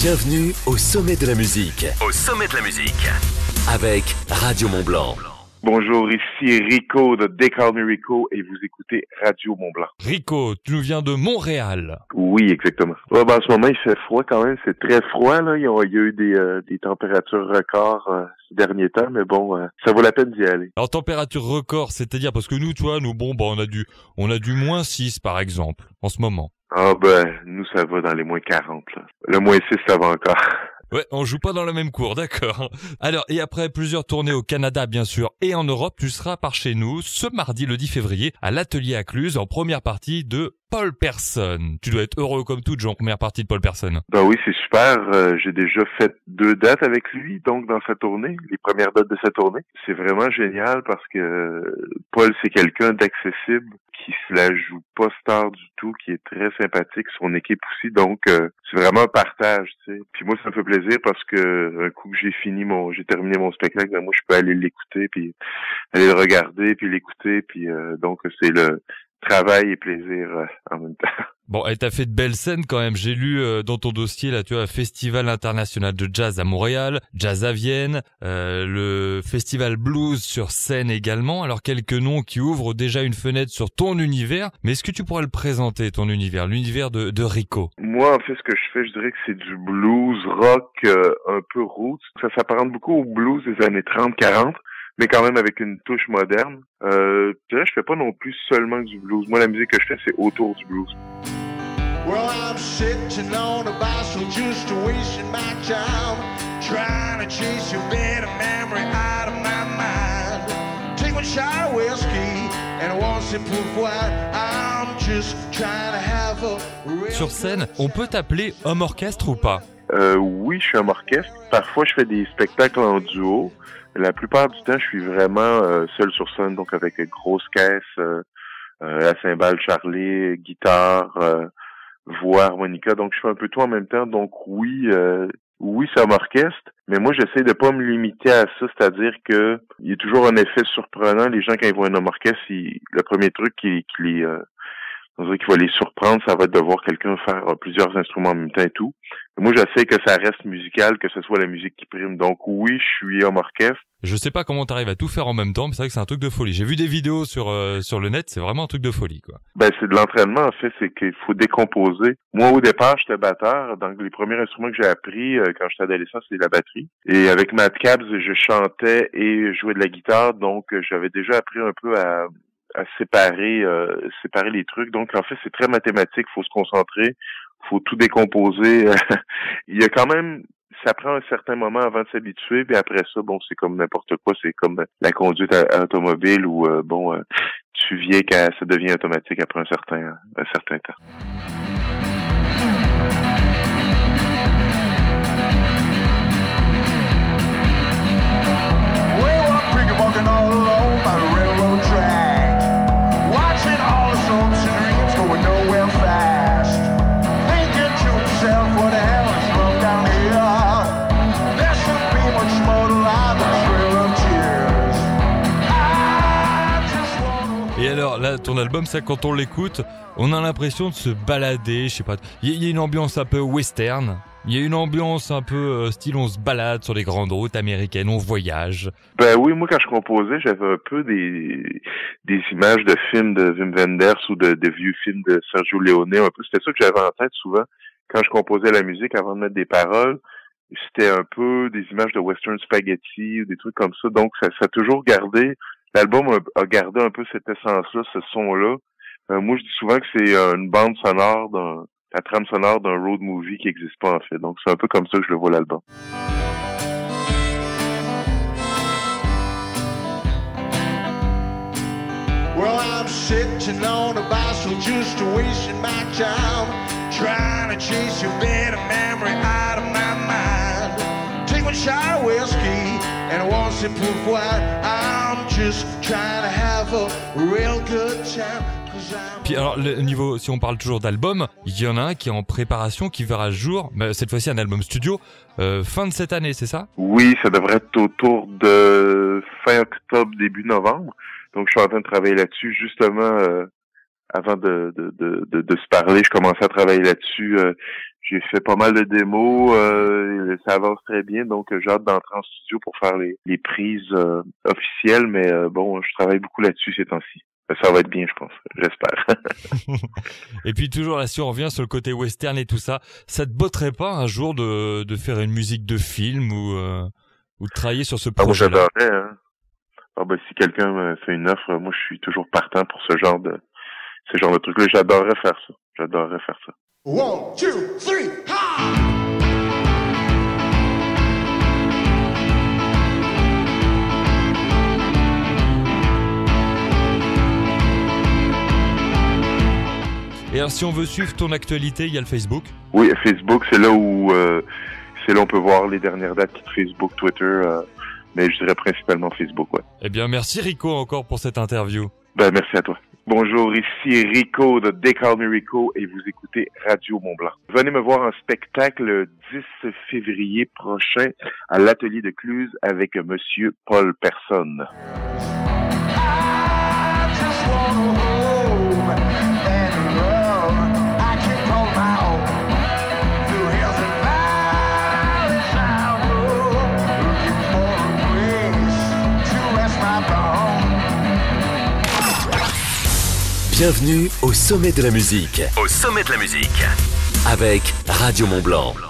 Bienvenue au sommet de la musique. Au sommet de la musique. Avec Radio Mont Blanc. Bonjour, ici Rico de Décal Rico et vous écoutez Radio Mont Blanc. Rico, tu nous viens de Montréal. Oui, exactement. Ouais, ben, en ce moment, il fait froid quand même. C'est très froid. Là. Il, y a, eu des, euh, des températures records euh, ces derniers temps, mais bon, euh, ça vaut la peine d'y aller. Alors température record, c'est-à-dire parce que nous, tu vois, nous, bon, bah, on a du, on a du moins 6 par exemple en ce moment. Ah ben, nous, ça va dans les moins 40. Là. Le moins 6, ça va encore. Ouais, on joue pas dans la même cour, d'accord. Alors, et après plusieurs tournées au Canada, bien sûr, et en Europe, tu seras par chez nous ce mardi, le 10 février, à l'atelier à Cluse, en première partie de Paul Person. Tu dois être heureux comme tout, Jean, première partie de Paul Person. Ben oui, c'est super. Euh, J'ai déjà fait deux dates avec lui, donc dans sa tournée, les premières dates de sa tournée. C'est vraiment génial parce que Paul, c'est quelqu'un d'accessible, qui se la joue pas star du tout, qui est très sympathique, son équipe aussi, donc euh, c'est vraiment un partage, tu sais. Puis moi, ça me fait plaisir parce que un coup que j'ai fini mon, j'ai terminé mon spectacle, ben moi, je peux aller l'écouter, puis aller le regarder, puis l'écouter, puis euh, donc c'est le travail et plaisir euh, en même temps. Bon, et t'as fait de belles scènes quand même. J'ai lu euh, dans ton dossier là, tu vois, Festival international de jazz à Montréal, Jazz à Vienne, euh, le Festival Blues sur scène également. Alors quelques noms qui ouvrent déjà une fenêtre sur ton univers. Mais est-ce que tu pourrais le présenter, ton univers, l'univers de, de Rico? Moi, en fait, ce que je fais, je dirais que c'est du blues rock euh, un peu roots. Ça s'apparente beaucoup au blues des années 30-40 mais quand même avec une touche moderne. Euh, là, je fais pas non plus seulement du blues. Moi, la musique que je fais, c'est autour du blues. Well, I'm sitting on a bicycle just wasting my time, trying to chase your better memory out of my mind. Take one shot of whiskey and one sip of wine. I'm just trying to have a real Sur scène, on peut t'appeler homme orchestre ou pas Euh, oui, je suis un orchestre. Parfois, je fais des spectacles en duo. La plupart du temps, je suis vraiment euh, seul sur scène, donc avec une grosse caisse, euh, euh, la cymbale Charlie, guitare, euh, voix, harmonica. Donc, je fais un peu tout en même temps. Donc, oui, oui, c'est un orchestre, mais moi, j'essaie de pas me limiter à ça, c'est-à-dire que il y a toujours un effet surprenant. Les gens, quand ils voient un homme orchestre, ils- le premier truc qui, qui les... Euh, on dirait qui va les surprendre, ça va être de voir quelqu'un faire euh, plusieurs instruments en même temps et tout. Moi, j'essaie que ça reste musical, que ce soit la musique qui prime. Donc oui, je suis homme orchestre. Je sais pas comment t'arrives à tout faire en même temps, mais c'est vrai que c'est un truc de folie. J'ai vu des vidéos sur euh, sur le net, c'est vraiment un truc de folie, quoi. Ben, c'est de l'entraînement, en fait, c'est qu'il faut décomposer. Moi, au départ, j'étais batteur. Donc, les premiers instruments que j'ai appris euh, quand j'étais adolescent, c'est la batterie. Et avec Matt Cabs, je chantais et jouais de la guitare. Donc, euh, j'avais déjà appris un peu à, à séparer, euh, séparer les trucs. Donc, en fait, c'est très mathématique. faut se concentrer. faut tout décomposer. Il y a quand même ça prend un certain moment avant de s'habituer, puis après ça, bon, c'est comme n'importe quoi, c'est comme la conduite à- automobile où euh, bon, euh, tu viens quand ça devient automatique après un certain un certain temps. Ton album, ça, quand on l'écoute, on a l'impression de se balader, je sais pas. Il y, il y a une ambiance un peu western. Il y a une ambiance un peu euh, style on se balade sur les grandes routes américaines, on voyage. Ben oui, moi quand je composais, j'avais un peu des des images de films de Wim Wenders ou de, de vieux films de Sergio Leone. Un peu, c'était ça que j'avais en tête souvent quand je composais la musique avant de mettre des paroles. C'était un peu des images de western spaghetti ou des trucs comme ça. Donc ça, ça a toujours gardé. L'album a, gardé un peu cette essence-là, ce son-là. Euh, moi, je dis souvent que c'est euh, une bande sonore d'un la trame sonore d'un road movie qui n'existe pas en fait. Donc c'est un peu comme ça que je le vois l'album. Well, I'm sitting on a bicycle just wasting my time, trying to chase your memory out of my mind. Take and one sip of wine. I'm just trying to have a real good time. 'cause I'm Puis alors, le niveau, si on parle toujours d'album, il y en a un qui est en préparation, qui verra le jour, bah, cette fois-ci un album studio, euh, fin de cette année, c'est ça? Oui, ça devrait être autour de fin octobre, début novembre. Donc, je suis en train de travailler là-dessus. Justement, euh, avant de, de, de, de, de se parler, je commençais à travailler là-dessus. euh, j'ai fait pas mal de démos, euh, ça avance très bien, donc j'ai hâte d'entrer en studio pour faire les, les prises euh, officielles, mais euh, bon, je travaille beaucoup là-dessus ces temps-ci. Ça va être bien, je pense, j'espère. et puis toujours là, si on revient sur le côté western et tout ça, ça te botterait pas un jour de, de faire une musique de film ou, ou de travailler sur ce projet ah, Moi, j'adorerais, hein. Ah, ben, si quelqu'un me fait une offre, moi, je suis toujours partant pour ce genre de, ce genre de truc-là. J'adorerais faire ça. J'adorerais faire ça. One, two, three, Et alors, si on veut suivre ton actualité, il y a le Facebook Oui, Facebook, c'est là où euh, c'est là on peut voir les dernières dates de Facebook, Twitter, euh, mais je dirais principalement Facebook, ouais. Eh bien, merci Rico encore pour cette interview. Ben, merci à toi. Bonjour, ici Rico de Décalme Rico et vous écoutez Radio Mont-Blanc. Venez me voir en spectacle le 10 février prochain à l'atelier de Cluse avec Monsieur Paul Personne. Bienvenue au sommet de la musique. Au sommet de la musique. Avec Radio Mont Blanc.